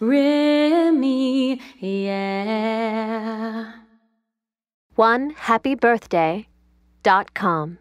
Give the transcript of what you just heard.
Remy, yeah. One happy birthday dot com.